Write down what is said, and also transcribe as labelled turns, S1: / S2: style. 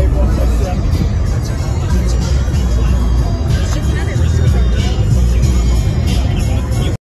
S1: people.